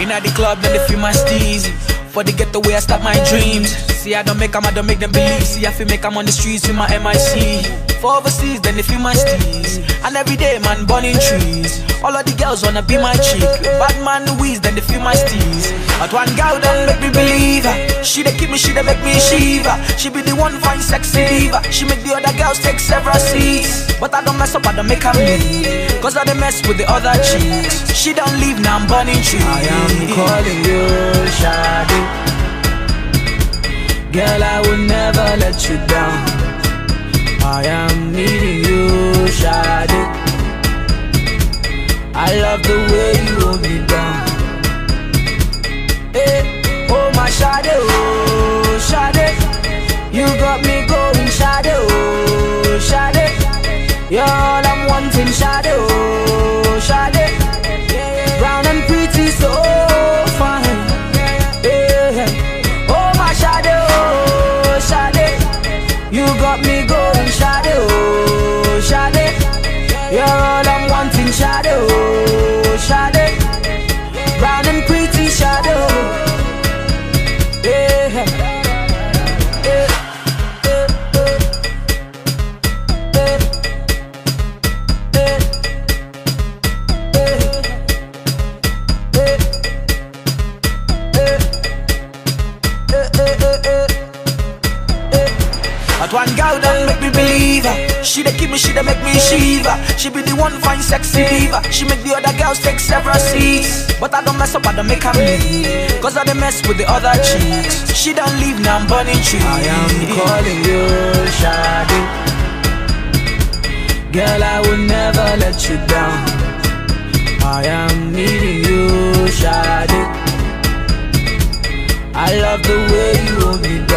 In at the club, then they feel my steez. For they get the getaway, I stop my dreams. See, I don't make them, I don't make them believe. See, I feel make them on the streets with my MIC. For overseas, then they feel my steez. And every day, man, burning trees. All of the girls wanna be my chick. Bad man Louise, then they feel my steez. But one girl don't make me believe her. She they keep me, she they make me shiver. She be the one fine sexy diva. She make the other girls take several seats. But I don't mess up, I don't make her leave. Cause I don't mess with the other chicks. She don't leave, now I'm burning trees. I am calling you Sade Girl, I will never let you down I am needing you, Sade. I love the way you hold me down. Hey, oh my Sade, oh Sade. You got me going Sade, oh Sade. You're But one girl don't make me believe her. She they keep me, she they make me shiver. She be the one fine sexy diva. She make the other girls take several seats. But I don't mess up, I don't make her leave. Cause I don't mess with the other chicks. She don't leave, now I'm burning trees. I am calling you Sade Girl, I will never let you down I am needing you, Sade I love the way you hold me down